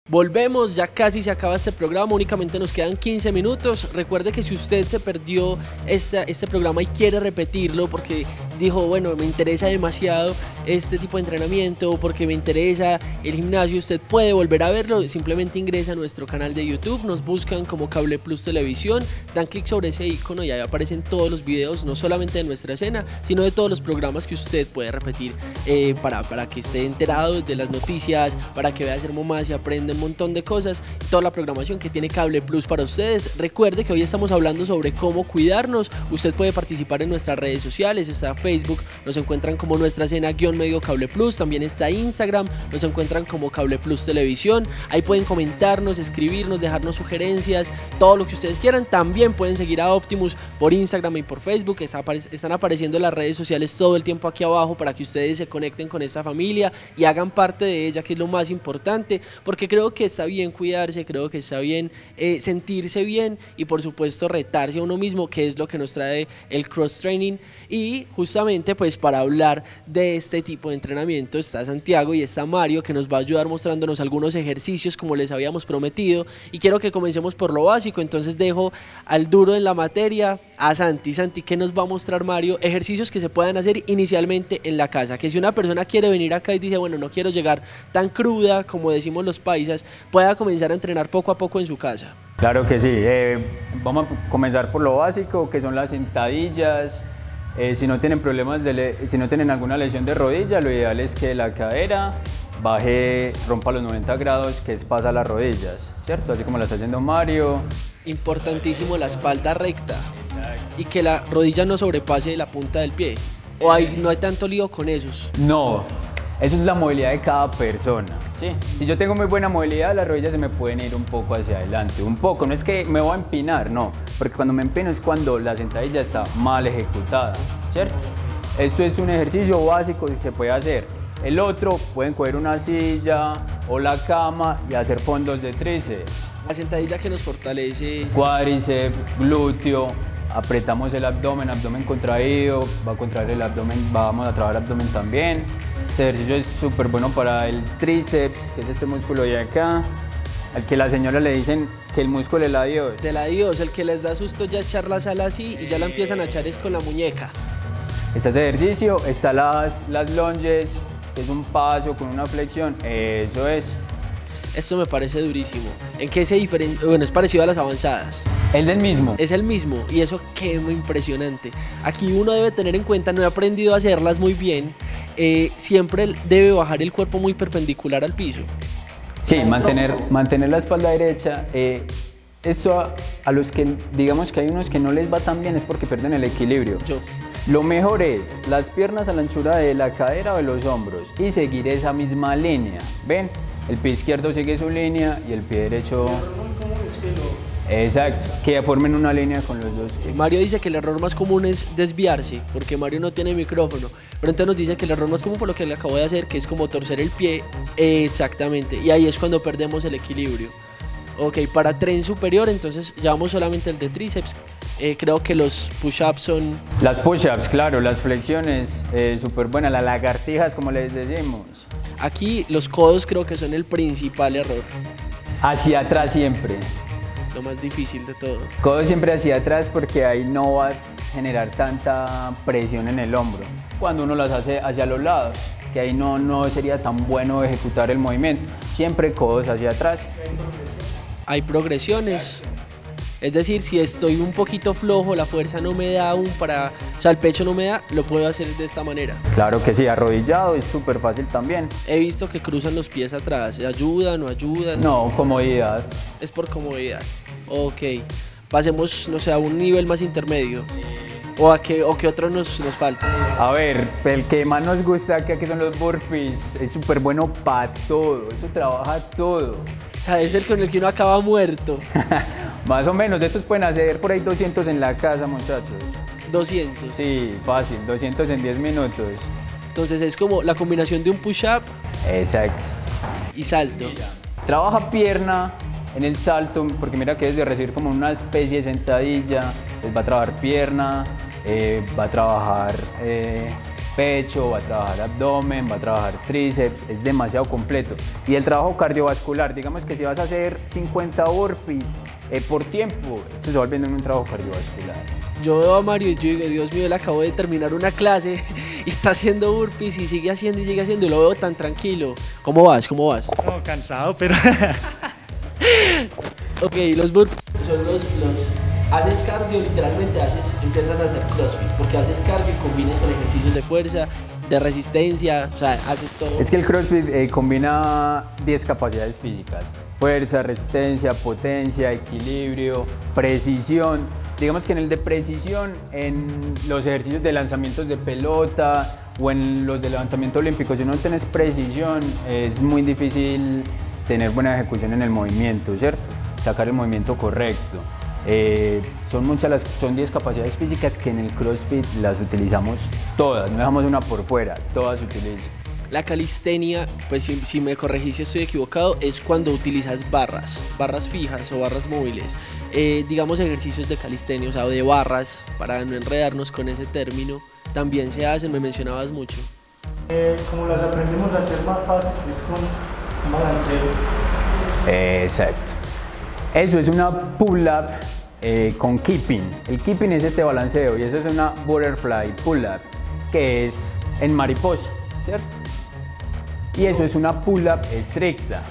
B: Volvemos, ya casi se acaba este programa, únicamente nos quedan 15 minutos. Recuerde que si usted se perdió esta- este programa y quiere repetirlo porque dijo, bueno, me interesa demasiado este tipo de entrenamiento, porque me interesa el gimnasio, usted puede volver a verlo, simplemente ingresa a nuestro canal de YouTube, nos buscan como Cable Plus Televisión, dan clic sobre ese icono y ahí aparecen todos los videos, no solamente de nuestra escena, sino de todos los programas que usted puede repetir eh, para, para que esté enterado de las noticias, para que vea hacer más y aprenda un montón de cosas, toda la programación que tiene Cable Plus para ustedes. Recuerde que hoy estamos hablando sobre cómo cuidarnos, usted puede participar en nuestras redes sociales, está Facebook, nos encuentran como nuestra escena guion medio Cable Plus, también está Instagram, nos encuentran como Cable Plus Televisión, ahí pueden comentarnos, escribirnos, dejarnos sugerencias, todo lo que ustedes quieran, también pueden seguir a Optimus por Instagram y por Facebook, está están apareciendo las redes sociales todo el tiempo aquí abajo para que ustedes se conecten con esta familia y hagan parte de ella, que es lo más importante, porque creo que está bien cuidarse, creo que está bien eh, sentirse bien y por supuesto retarse a uno mismo, que es lo que nos trae el cross training y justamente pues para hablar de este tipo de entrenamiento está Santiago y está Mario que nos va a ayudar mostrándonos algunos ejercicios como les habíamos prometido y quiero que comencemos por lo básico, entonces dejo al duro en la materia a Santi. Santi, ¿qué nos va a mostrar Mario? Ejercicios que se puedan hacer inicialmente en la casa, que si una persona quiere venir acá y dice, bueno, no quiero llegar tan cruda como decimos los paisas, pueda comenzar a entrenar poco a poco en su casa.
C: Claro que sí. eh, vamos a comenzar por lo básico, que son las sentadillas. Eh, si no tienen problemas, de si no tienen alguna lesión de rodilla, lo ideal es que la cadera baje, rompa los 90 grados, que es pasa las rodillas, ¿cierto? Así como lo está haciendo Mario.
B: Importantísimo la espalda recta y que la rodilla no sobrepase la punta del pie. O hay, no hay tanto lío con esos.
C: No, eso es la movilidad de cada persona. ¿sí? Si yo tengo muy buena movilidad, las rodillas se me pueden ir un poco hacia adelante. Un poco, no es que me voy a empinar, no. Porque cuando me empino es cuando la sentadilla está mal ejecutada, ¿cierto? Esto es un ejercicio básico y se puede hacer. El otro, pueden coger una silla o la cama y hacer fondos de tríceps.
B: La sentadilla que nos fortalece.
C: Cuádriceps, glúteo, apretamos el abdomen, abdomen contraído, va a contraer el abdomen, vamos a trabajar abdomen también. Este ejercicio es súper bueno para el tríceps, que es este músculo de acá, al que la señora le dicen que el músculo es la Dios.
B: De la Dios, el que les da susto ya echar la sala así y ya la empiezan a echar es con la muñeca.
C: Está ese ejercicio, está las, las lunges, que es un paso con una flexión, eso es.
B: Esto me parece durísimo. ¿En qué se diferencia? Bueno, es parecido a las avanzadas.
C: Es del mismo.
B: Es el mismo y eso qué impresionante. Aquí uno debe tener en cuenta, no he aprendido a hacerlas muy bien, eh, siempre debe bajar el cuerpo muy perpendicular al piso.
C: Sí, mantener, mantener la espalda derecha. eh, esto a, a los que, digamos que hay unos que no les va tan bien es porque pierden el equilibrio.
B: Yo.
C: Lo mejor es las piernas a la anchura de la cadera o de los hombros y seguir esa misma línea. ¿Ven? El pie izquierdo sigue su línea y el pie derecho... Exacto, que formen una línea con los dos.
B: Mario dice que el error más común es desviarse, porque Mario no tiene micrófono. Pero entonces nos dice que el error más común fue lo que le acabo de hacer, que es como torcer el pie. Exactamente. Y ahí es cuando perdemos el equilibrio. Ok, para tren superior, entonces llevamos solamente el de tríceps. Eh, creo que los push-ups son
C: Las push-ups, claro, las flexiones, eh, súper buenas, las lagartijas como les decimos.
B: Aquí los codos creo que son el principal error,
C: Hacia atrás siempre.
B: lo más difícil de todo.
C: Codo siempre hacia atrás porque ahí no va a generar tanta presión en el hombro. Cuando uno las hace hacia los lados, que ahí no, no sería tan bueno ejecutar el movimiento. Siempre codos hacia atrás.
B: Hay progresiones. Es decir, si estoy un poquito flojo, la fuerza no me da aún para, o sea, el pecho no me da, lo puedo hacer de esta manera.
C: Claro que sí, arrodillado es súper fácil también.
B: He visto que cruzan los pies atrás, ¿ayudan o ayudan?
C: No, comodidad.
B: Es por comodidad. Ok. Pasemos, no sé, a un nivel más intermedio. ¿O a qué, o qué otro nos, nos falta?
C: A ver, el que más nos gusta que aquí son los burpees. Es súper bueno para todo, eso trabaja todo.
B: O sea, es el con el que uno acaba muerto. *laughs*
C: Más o menos, de estos pueden hacer por ahí 200 en la casa, muchachos.
B: 200.
C: Sí, fácil, 200 en 10 minutos.
B: Entonces es como la combinación de un push-up
C: Exacto.
B: y salto.
C: Trabaja pierna en el salto, porque mira que es de recibir como una especie de sentadilla, pues va a trabajar pierna, eh, va a trabajar eh, pecho, va a trabajar abdomen, va a trabajar tríceps, es demasiado completo. Y el trabajo cardiovascular, digamos que si vas a hacer 50 burpees eh, por tiempo, esto se va volviendo en un trabajo cardiovascular.
B: Yo veo a Mario y yo digo, Dios mío, él acabó de terminar una clase *laughs* y está haciendo burpees y sigue haciendo y sigue haciendo y lo veo tan tranquilo. ¿Cómo vas? ¿Cómo vas?
L: No, cansado, pero *laughs*
B: Ok, los burpees son los, los... Haces cardio, literalmente haces, empiezas a hacer crossfit, porque haces cardio y combinas con ejercicios de fuerza, de resistencia, o sea, haces todo.
C: Es que el CrossFit eh, combina 10 capacidades físicas. Fuerza, resistencia, potencia, equilibrio, precisión. Digamos que en el de precisión, en los ejercicios de lanzamientos de pelota o en los de levantamiento olímpico, si no tienes precisión, es muy difícil tener buena ejecución en el movimiento, ¿cierto? Sacar el movimiento correcto. Eh, son muchas las, son 10 capacidades físicas que en el CrossFit las utilizamos todas, no dejamos una por fuera, todas se utilizan.
B: La calistenia, pues si, si me corregís si estoy equivocado, es cuando utilizas barras, barras fijas o barras móviles. Eh, digamos ejercicios de calistenia, o sea, de barras, para no enredarnos con ese término, también se hacen, me mencionabas mucho.
L: eh, como las aprendemos a hacer más fácil, es con balanceo.
C: Exacto. Eso es una pull-up eh, con keeping. El keeping es este balanceo y eso es una butterfly pull-up, que es en mariposa, ¿cierto? Y eso es una pull-up estricta.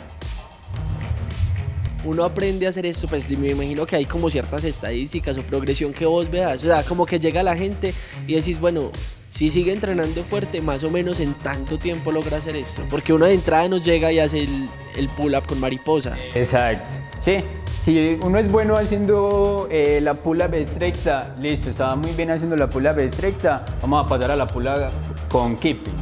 B: Uno aprende a hacer esto, pues me imagino que hay como ciertas estadísticas o progresión que vos veas, o sea, como que llega la gente y decís, bueno, si sigue entrenando fuerte, más o menos en tanto tiempo logra hacer esto, porque uno de entrada nos llega y hace el, el pull-up con mariposa.
C: Exacto. Sí, si uno es bueno haciendo eh, la pull-up listo, estaba muy bien haciendo la pull-up vamos a pasar a la pull-up con keeping.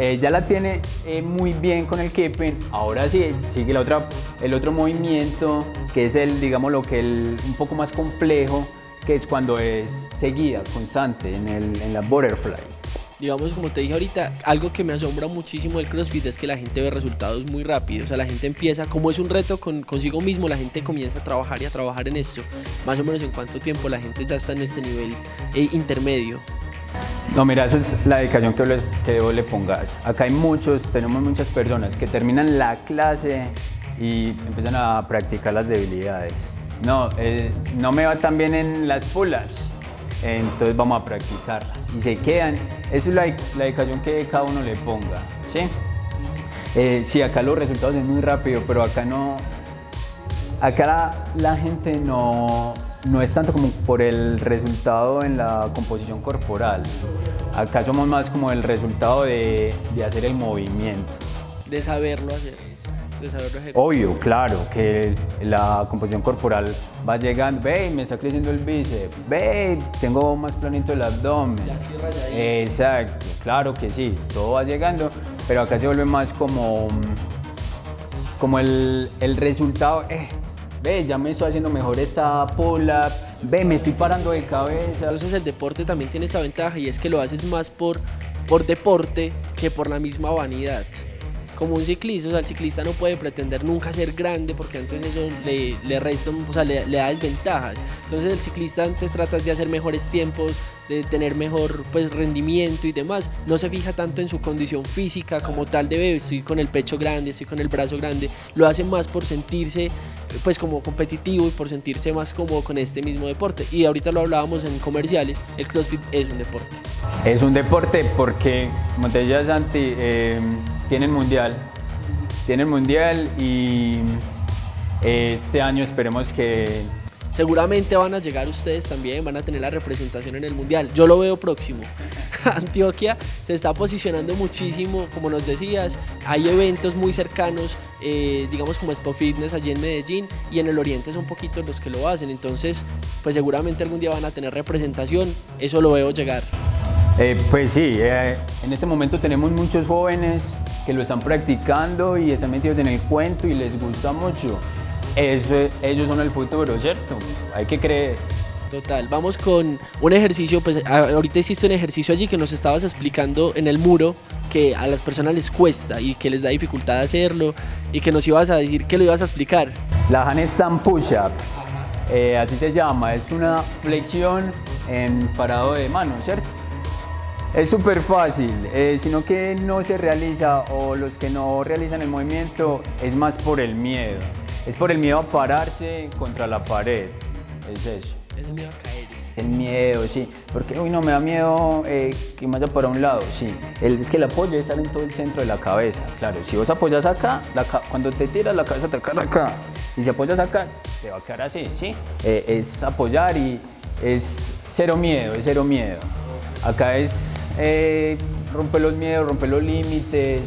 C: Eh, ya la tiene eh, muy bien con el keeping, ahora sí, sigue la otra, el otro movimiento, que es el, digamos, lo que el, un poco más complejo, que es cuando es seguida, constante, en, el, en la butterfly.
B: Digamos, como te dije ahorita, algo que me asombra muchísimo del CrossFit es que la gente ve resultados muy rápido. O sea, la gente empieza, como es un reto con, consigo mismo, la gente comienza a trabajar y a trabajar en esto. Más o menos en cuánto tiempo la gente ya está en este nivel eh, intermedio.
C: No, mira, eso es la dedicación que vos le pongas. Acá hay muchos, tenemos muchas personas que terminan la clase y empiezan a practicar las debilidades. No, eh, no me va tan bien en las pull-ups, entonces vamos a practicarlas. Y se quedan, esa es la, la dedicación que cada uno le ponga, ¿sí? Eh, acá los resultados es muy rápido, pero acá no, acá la, la gente no, no es tanto como por el resultado en la composición corporal. Acá somos más como el resultado de, de hacer el movimiento.
B: De saberlo hacer. Desarrollo.
C: Obvio, claro, que la composición corporal va llegando, ve, me está creciendo el bíceps, ve, tengo más planito el abdomen.
B: Ya así rayadito.
C: Exacto, claro que sí, todo va llegando, pero acá se vuelve más como, como el, el resultado, eh, ve, ya me estoy haciendo mejor esta pull-up, ve, me estoy parando de cabeza.
B: Entonces el deporte también tiene esta ventaja y es que lo haces más por, por deporte que por la misma vanidad. Como un ciclista, o sea, el ciclista no puede pretender nunca ser grande porque antes eso le, le resta, o sea, le, le da desventajas. Entonces el ciclista antes trata de hacer mejores tiempos, de tener mejor pues, rendimiento y demás. No se fija tanto en su condición física como tal de, "Ve, estoy con el pecho grande, estoy con el brazo grande. Lo hace más por sentirse pues como competitivo y por sentirse más cómodo con este mismo deporte. Y ahorita lo hablábamos en comerciales, el CrossFit es un deporte.
C: Es un deporte porque, como te decía Santi, eh, tienen mundial, tienen mundial y eh, este año esperemos que
B: Seguramente van a llegar ustedes también, van a tener la representación en el Mundial. Yo lo veo próximo. *laughs* Antioquia se está posicionando muchísimo, como nos decías. Hay eventos muy cercanos, eh, digamos como Expo Fitness allí en Medellín y en el Oriente son poquitos los que lo hacen. Entonces, pues seguramente algún día van a tener representación. Eso lo veo llegar.
C: Eh, pues sí, eh, en este momento tenemos muchos jóvenes que lo están practicando y están metidos en el cuento y les gusta mucho. Eso- ellos son el futuro, ¿cierto? Hay que creer.
B: Total, vamos con un ejercicio, pues ahorita hiciste un ejercicio allí que nos estabas explicando en el muro que a las personas les cuesta y que les da dificultad hacerlo y que nos ibas a decir que lo ibas a explicar.
C: La handstand push-up, eh, así se llama, es una flexión en parado de mano, ¿cierto? Es súper fácil, eh, sino que no se realiza o los que no realizan el movimiento es más por el miedo. Es por el miedo a pararse contra la pared. Es eso.
B: Es el miedo a caer.
C: El miedo, sí. Porque, uy, no, me da miedo eh, que me vaya para un lado, sí. El- es que el apoyo debe estar en todo el centro de la cabeza. Claro, si vos apoyas acá, la cuando te tiras, la cabeza te cae acá. Y si apoyas acá, te va a quedar así, ¿sí? Eh, es apoyar y es cero miedo, es cero miedo. Acá es eh, romper los miedos, romper los límites.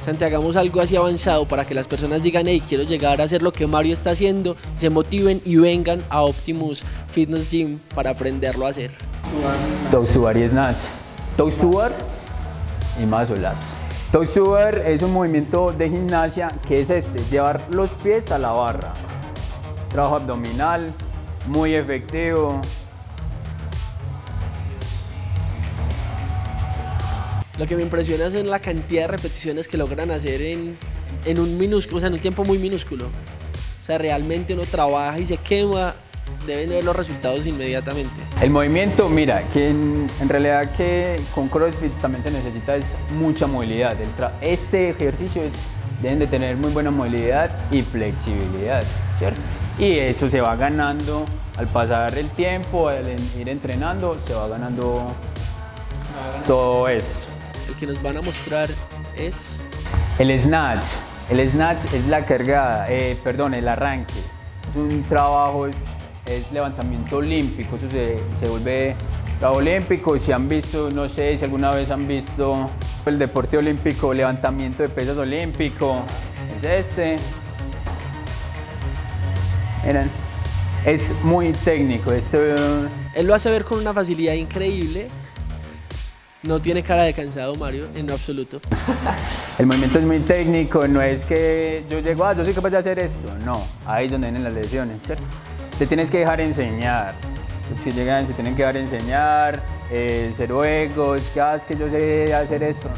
B: Santi, hagamos algo así avanzado para que las personas digan, hey, quiero llegar a hacer lo que Mario está haciendo, se motiven y vengan a Optimus Fitness Gym para aprenderlo a hacer.
C: Toes y snatch. Toes y es un movimiento de gimnasia que es este, llevar los pies a la barra. Trabajo abdominal, muy efectivo.
B: Lo que me impresiona es la cantidad de repeticiones que logran hacer en, en un minúsculo, o sea, en un tiempo muy minúsculo. O sea, realmente uno trabaja y se quema, deben ver los resultados inmediatamente.
C: El movimiento, mira, que en, realidad que con CrossFit también se necesita es mucha movilidad. Este ejercicio es, deben de tener muy buena movilidad y flexibilidad, ¿cierto? Y eso se va ganando al pasar el tiempo, al ir entrenando, se va ganando todo esto.
B: El que nos van a mostrar es
C: El snatch. El snatch es la cargada, eh, perdón, el arranque. Es un trabajo, es, es levantamiento olímpico, eso se, se vuelve trabajo olímpico. Si han visto, no sé si alguna vez han visto el deporte olímpico, levantamiento de pesas olímpico, es este. Miren, es muy técnico, eh,
B: Él lo hace ver con una facilidad increíble. No tiene cara de cansado, Mario, en absoluto.
C: El movimiento es muy técnico, no es que yo llego, ah, yo soy capaz de hacer esto. No, ahí es donde vienen las lesiones, ¿cierto? Te tienes que dejar enseñar. Si llegan, se tienen que dejar enseñar, eh, cero egos, que, ah, es que yo sé hacer esto.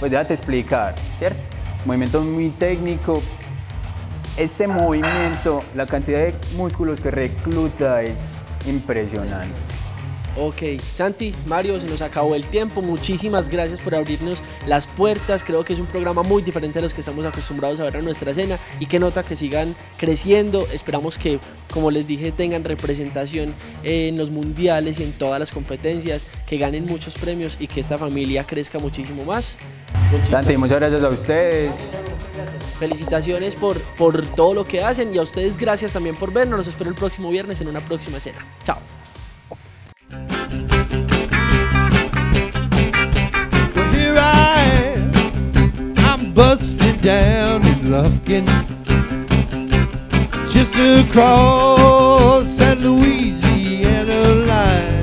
C: Pues déjate explicar, ¿cierto? Movimiento muy técnico. Ese movimiento, la cantidad de músculos que recluta es impresionante.
B: Ok, Santi, Mario, se nos acabó el tiempo. Muchísimas gracias por abrirnos las puertas. Creo que es un programa muy diferente a los que estamos acostumbrados a ver en nuestra escena y que nota que sigan creciendo. Esperamos que, como les dije, tengan representación en los mundiales y en todas las competencias, que ganen muchos premios y que esta familia crezca muchísimo más.
C: Santi, muchas gracias a ustedes.
B: Felicitaciones por, por todo lo que hacen y a ustedes gracias también por vernos. Los espero el próximo viernes en una próxima escena. Chao.
A: Well, here I am, I'm busting down in Lufkin, just across that Louisiana line.